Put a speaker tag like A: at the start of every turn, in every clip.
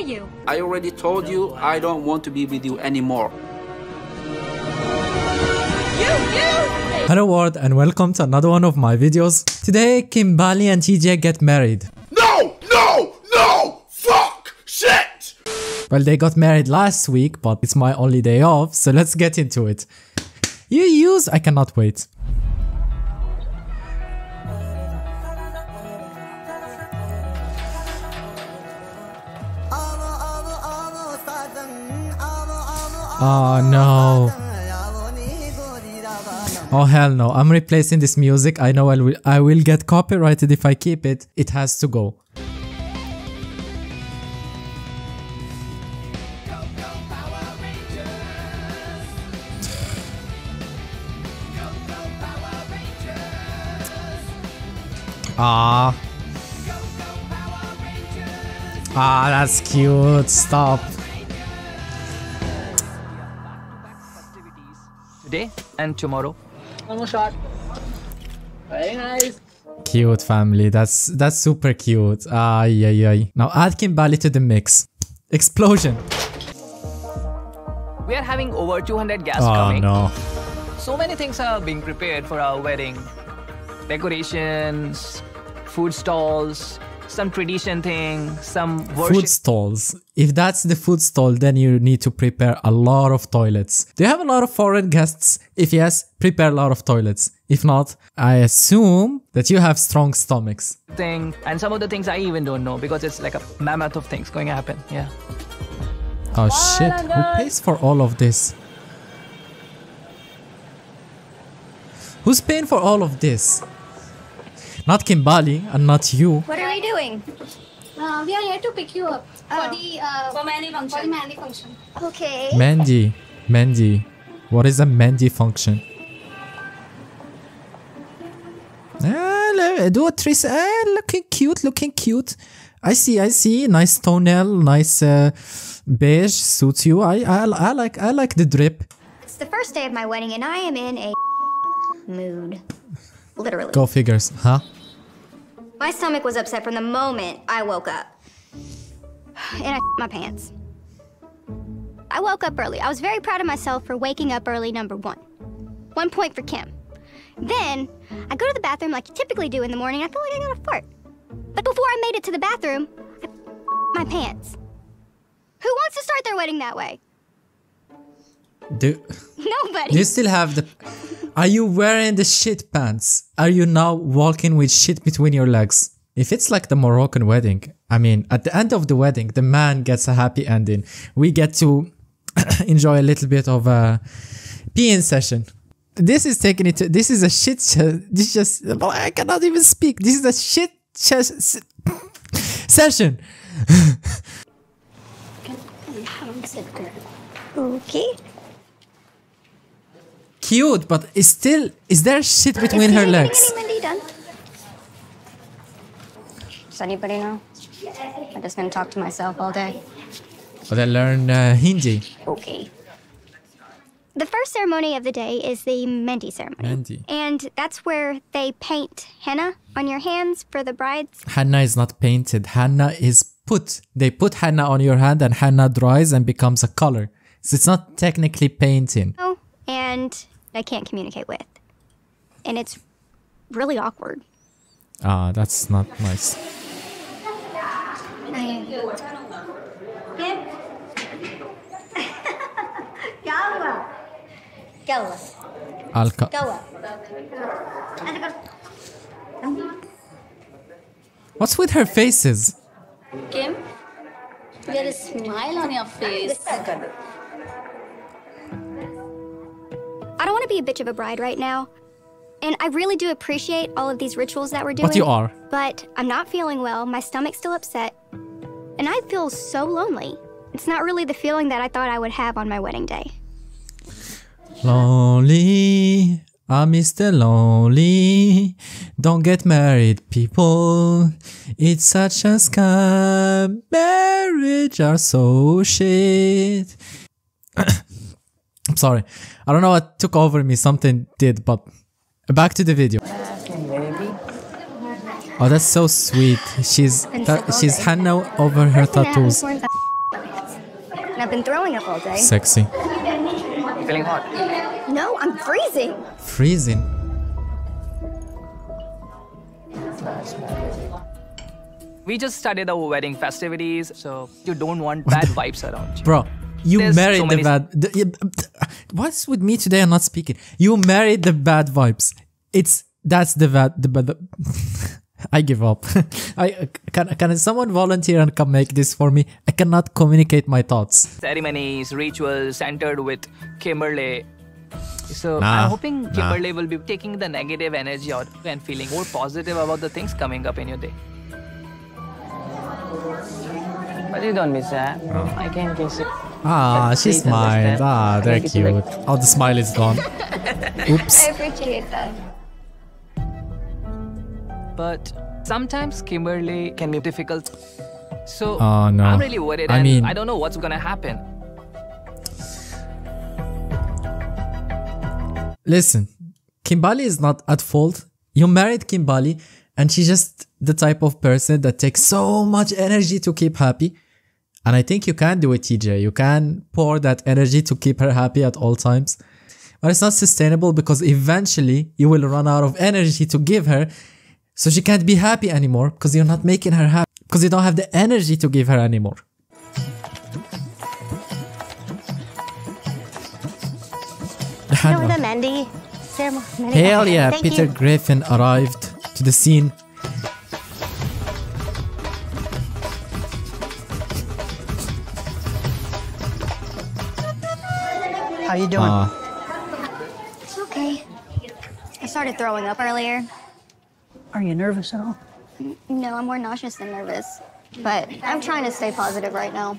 A: are you?
B: I already told you I don't want to be with you anymore.
C: Hello world and welcome to another one of my videos. Today Kimbali and TJ get married.
D: No! No! No! Fuck! Shit!
C: Well they got married last week but it's my only day off so let's get into it. You use I cannot wait. Oh no. Oh hell no, I'm replacing this music. I know I will, I will get copyrighted if I keep it. It has to go. Ah. Ah, that's cute. Stop.
E: Today and tomorrow.
F: One more shot. Very nice.
C: Cute family. That's that's super cute. Ay ay ay. Now add Kimbali to the mix. Explosion.
E: We are having over 200 guests
C: Oh
E: coming.
C: no.
E: So many things are being prepared for our wedding. Decorations, food stalls, some tradition thing, some worship.
C: Food stalls. If that's the food stall, then you need to prepare a lot of toilets. Do you have a lot of foreign guests? If yes, prepare a lot of toilets. If not, I assume that you have strong stomachs.
E: thing, and some of the things I even don't know because it's like a mammoth of things going to happen. Yeah.
C: Oh shit, who pays for all of this? Who's paying for all of this? Not Kimbali and not you.
A: What are you doing?
G: Uh, we are here to pick you up for the uh, for Mehndi function. For the Mehndi function.
A: Okay.
C: Mandy. Mandy. What is a Mandy function? Ah, le- do a trace. Ah, looking cute, looking cute. I see, I see. Nice toenail, nice uh, beige suits you. I, I, I like, I like the drip.
A: It's the first day of my wedding and I am in a mood. Literally.
C: Go figures, huh?
A: My stomach was upset from the moment I woke up. And I my pants. I woke up early. I was very proud of myself for waking up early, number one. One point for Kim. Then, I go to the bathroom like you typically do in the morning. I feel like I got a fart. But before I made it to the bathroom, I my pants. Who wants to start their wedding that way?
C: Do,
A: Nobody.
C: do you still have the. Are you wearing the shit pants? Are you now walking with shit between your legs? If it's like the Moroccan wedding, I mean, at the end of the wedding, the man gets a happy ending. We get to enjoy a little bit of a peeing session. This is taking it to. This is a shit. This is just. Oh, I cannot even speak. This is a shit se- se- session.
A: Okay.
C: Cute, but is still. Is there shit between her legs?
A: Does anybody know? I'm just gonna talk to myself all day.
C: But I learn uh, Hindi.
A: Okay. The first ceremony of the day is the Mehndi ceremony.
C: Mehndi.
A: And that's where they paint henna on your hands for the brides.
C: Henna is not painted. Henna is put. They put henna on your hand and henna dries and becomes a color. So it's not technically painting.
A: Oh, and I can't communicate with. And it's really awkward.
C: Ah, that's not nice.
A: Go.
C: Alka.
A: Go.
C: What's with her faces?
G: Kim, you got a smile on your face.
A: I don't want to be a bitch of a bride right now. And I really do appreciate all of these rituals that we're doing.
C: But you are.
A: But I'm not feeling well. My stomach's still upset. And I feel so lonely. It's not really the feeling that I thought I would have on my wedding day.
C: Lonely. I'm Mr. Lonely. Don't get married, people. It's such a scam. Marriage are so shit. I'm sorry. I don't know what took over me. Something did, but back to the video. Oh, that's so sweet. She's ta- she's henna over her tattoos.
A: I've been throwing up all day.
C: Sexy.
E: You Feeling hot.
A: No, I'm freezing.
C: Freezing.
E: We just started our wedding festivities, so you don't want bad vibes around you.
C: Bro, you
E: There's
C: married
E: so
C: the bad. The, yeah, what's with me today? I'm not speaking. You married the bad vibes. It's that's the bad. The bad. I give up. I can can someone volunteer and come make this for me? I cannot communicate my thoughts.
E: Ceremonies, rituals centered with Kimberly. So
C: Nah,
E: I'm hoping
C: nah.
E: Will be taking the negative energy out and feeling more positive about the things coming up in your day.
F: But you don't be sad. I can't kiss you.
C: Ah, she
F: Please
C: smiled. Ah, they're
F: Make it like-
C: cute. Oh, the smile is gone. Oops.
A: I appreciate that.
E: But sometimes Kimberly can be difficult. So
C: Oh, no.
E: I'm really worried
C: I mean-
E: I don't know what's gonna happen.
C: Listen, Kimbali is not at fault. You married Kimbali, and she's just the type of person that takes so much energy to keep happy. And I think you can do it, TJ. You can pour that energy to keep her happy at all times. But it's not sustainable because eventually you will run out of energy to give her. So she can't be happy anymore because you're not making her happy. Because you don't have the energy to give her anymore.
A: Over the Mendy ceremony.
C: Hell yeah, Peter. Griffin arrived to the scene.
F: How you doing?
C: Ah,
A: It's okay. I started throwing up earlier.
F: Are you nervous at all?
A: No, I'm more nauseous than nervous. But I'm trying to stay positive right now.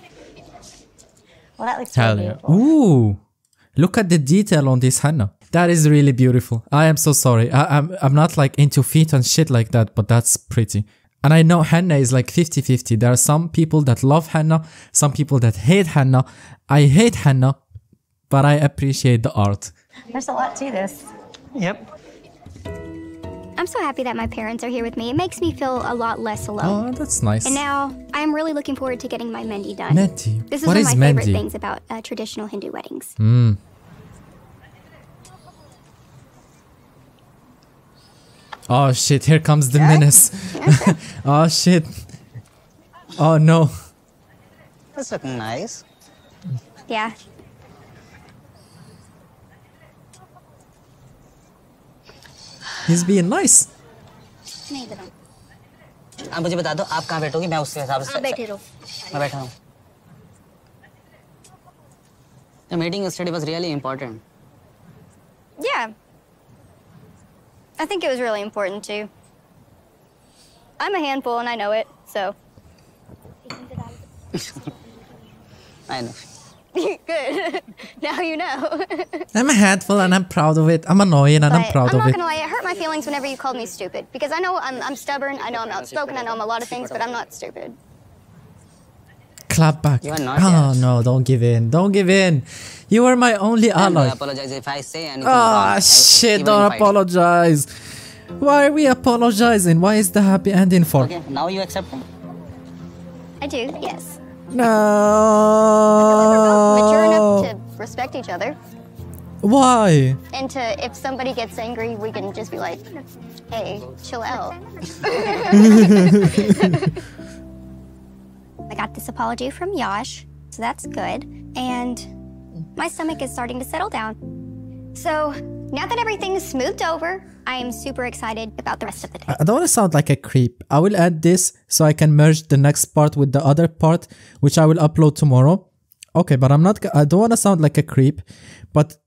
G: Well, that looks
C: hell
G: really
C: yeah.
G: beautiful.
C: Ooh, look at the detail on this henna. That is really beautiful. I am so sorry. I, I'm, I'm not like into feet and shit like that, but that's pretty. And I know henna is like 50-50. There are some people that love henna, some people that hate henna. I hate henna, but I appreciate the art.
G: There's a lot to this.
F: Yep.
A: I'm so happy that my parents are here with me. It makes me feel a lot less alone.
C: Oh, that's nice.
A: And now I'm really looking forward to getting my Mendi done.
C: Mehndi.
A: This is
C: What
A: one
C: is
A: of my favorite things about uh, traditional Hindu weddings.
C: Oh shit, here comes the menace. oh shit. Oh no.
F: That's looking nice.
A: Yeah.
C: He's being nice.
A: नहीं बताऊं।
F: आप मुझे बता दो आप कहाँ बैठोगी मैं उसके हिसाब से
A: आप बैठे रहो।
F: मैं बैठा हूँ The meeting yesterday was really important.
A: Yeah. I think it was really important too. I'm a handful and I know it, so.
F: I know.
A: Good. now you know.
C: I'm a handful and I'm proud of it. I'm annoying and I'm
A: But
C: proud
A: I'm not gonna lie, it hurt my feelings whenever you called me stupid. Because I know I'm, I'm stubborn, I know I'm outspoken, I know I'm a lot of things, but I'm not stupid.
C: Clap back.
F: You are not
C: Oh
F: yet.
C: no, don't give in. Don't give in. You are my only
F: And I apologize if I say anything
C: Ah,
F: wrong.
C: Shit,
F: even
C: don't
F: if I
C: apologize. Why are we apologizing? Why is the happy ending for?
F: Okay, now you accept me?
A: I do, yes.
C: No.
A: Mature enough to respect each other.
C: Why?
A: And to, if somebody gets angry, we can just be like, hey, chill out. I got this apology from Yash, so that's good. And my stomach is starting to settle down. So now that everything's smoothed over, I am super excited about the rest of the day.
C: I don't want to sound like a creep. I will add this so I can merge the next part with the other part, which I will upload tomorrow. Okay, but I'm not. I don't want to sound like a creep, but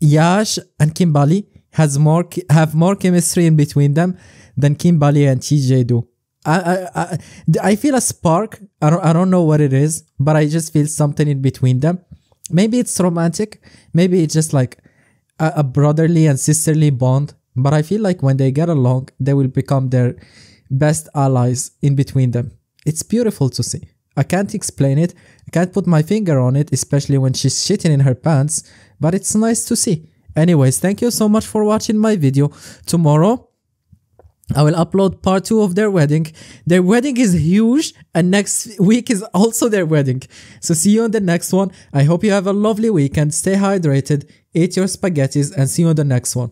C: Yash and Kimbali has more have more chemistry in between them than Kimbali and TJ do. I I I, I feel a spark. I don't I don't know what it is, but I just feel something in between them. Maybe it's romantic. Maybe it's just like a, a brotherly and sisterly bond, but I feel like when they get along, they will become their best allies in between them. It's beautiful to see. I can't explain it, I can't put my finger on it, especially when she's shitting in her pants, but it's nice to see. Anyways, thank you so much for watching my video. Tomorrow, I will upload part two of their wedding. Their wedding is huge, and next week is also their wedding. So see you on the next one. I hope you have a lovely weekend. Stay hydrated. Eat your spaghettis and see you on the next one.